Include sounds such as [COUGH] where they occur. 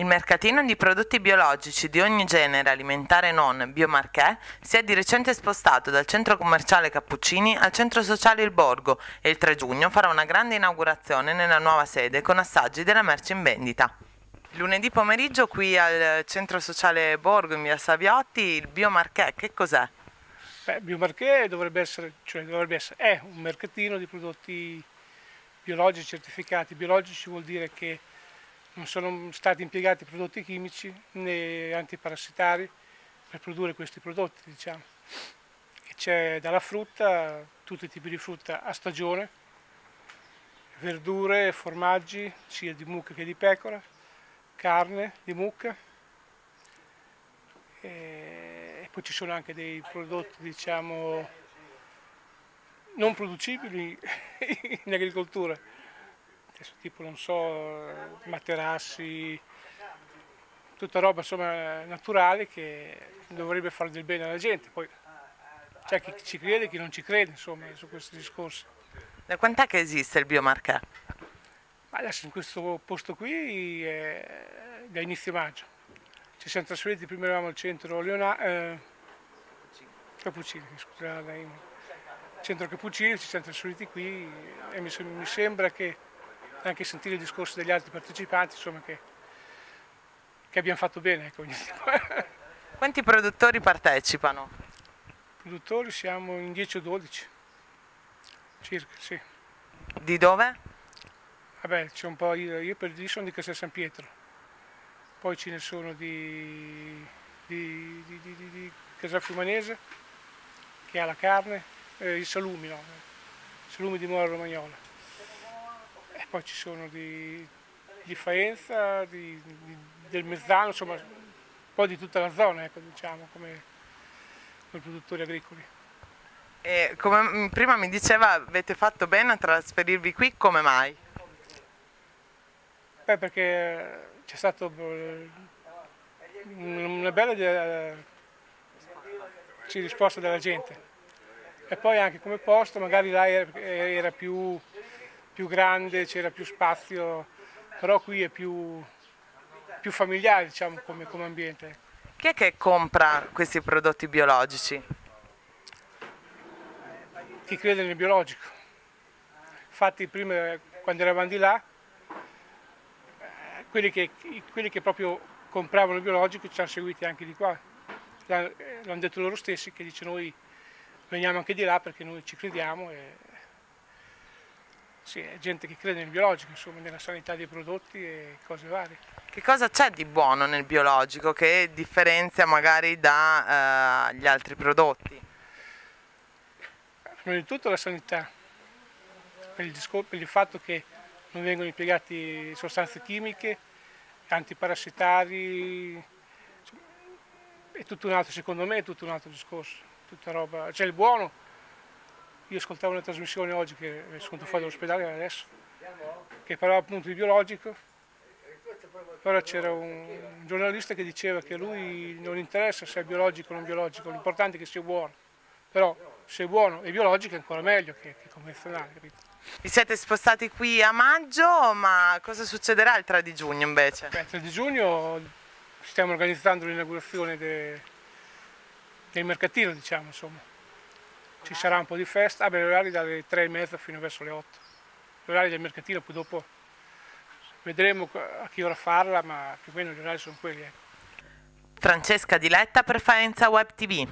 Il mercatino di prodotti biologici di ogni genere alimentare non, Biomarché, si è di recente spostato dal centro commerciale Cappuccini al centro sociale Il Borgo e il 3 giugno farà una grande inaugurazione nella nuova sede con assaggi della merce in vendita. Lunedì pomeriggio qui al centro sociale Borgo in via Saviotti il Biomarché, che cos'è? Beh, Biomarché dovrebbe essere, cioè dovrebbe essere, è un mercatino di prodotti biologici certificati. Biologici vuol dire che non sono stati impiegati prodotti chimici né antiparassitari per produrre questi prodotti, diciamo. c'è dalla frutta, tutti i tipi di frutta a stagione, verdure, formaggi, sia di mucca che di pecora, carne di mucca, e poi ci sono anche dei prodotti, diciamo, non producibili [LAUGHS] in agricoltura, adesso tipo non so, materassi, tutta roba insomma naturale che dovrebbe fare del bene alla gente, poi c'è chi ci crede e chi non ci crede insomma su questi discorsi. Da quant'è che esiste il biomarché? Adesso in questo posto qui è da inizio maggio. Ci siamo trasferiti, prima eravamo al centro Leonardo, eh, Cappuccini, scusate, centro Cappuccini, ci siamo trasferiti qui e mi, mi sembra che anche sentire il discorso degli altri partecipanti, insomma, che, che abbiamo fatto bene. Ecco. [LAUGHS] Quanti produttori partecipano? Produttori siamo in 10 o 12, circa, sì. Di dove? Vabbè, c'è un po', io, io per lì sono di Castel San Pietro, poi ce ne sono di, di, di, di, di Casal Fiumanese, che ha la carne, eh, i salumi, no? salumi di Mora Romagnola poi ci sono di, di Faenza, di, di, del Mezzano, insomma un po' di tutta la zona, ecco, diciamo, come, come produttori agricoli. E come prima mi diceva, avete fatto bene a trasferirvi qui, come mai? Beh, perché c'è stata una bella eh, risposta della gente e poi anche come posto magari là era, era più più grande, c'era più spazio, però qui è più, più familiare diciamo, come, come ambiente. Chi è che compra questi prodotti biologici? Chi crede nel biologico. Infatti prima quando eravamo di là, quelli che, quelli che proprio compravano il biologico ci hanno seguiti anche di qua. L'hanno detto loro stessi che dice noi veniamo anche di là perché noi ci crediamo e sì, è gente che crede nel biologico, insomma, nella sanità dei prodotti e cose varie. Che cosa c'è di buono nel biologico che differenzia magari dagli eh, altri prodotti? Prima di tutto la sanità, per il, per il fatto che non vengono impiegate sostanze chimiche, antiparassitari, è tutto un altro, secondo me è tutto un altro discorso, tutta roba, cioè il buono io ascoltavo una trasmissione oggi che è venuto fuori dall'ospedale adesso, che parlava appunto di biologico. Ora c'era un giornalista che diceva che a lui non interessa se è biologico o non biologico, l'importante è che sia buono. Però se è buono e biologico è ancora meglio che, che convenzionale. Capito? Vi siete spostati qui a maggio, ma cosa succederà il 3 di giugno invece? Beh, il 3 di giugno stiamo organizzando l'inaugurazione de, del mercatino, diciamo, insomma ci sarà un po' di festa, ah, beh, l'orario dalle 3 e mezza fino verso le 8, l'orario del mercatino, poi dopo vedremo a che ora farla, ma più o meno gli orari sono quelli. Ecco. Francesca Diletta per Faenza Web TV.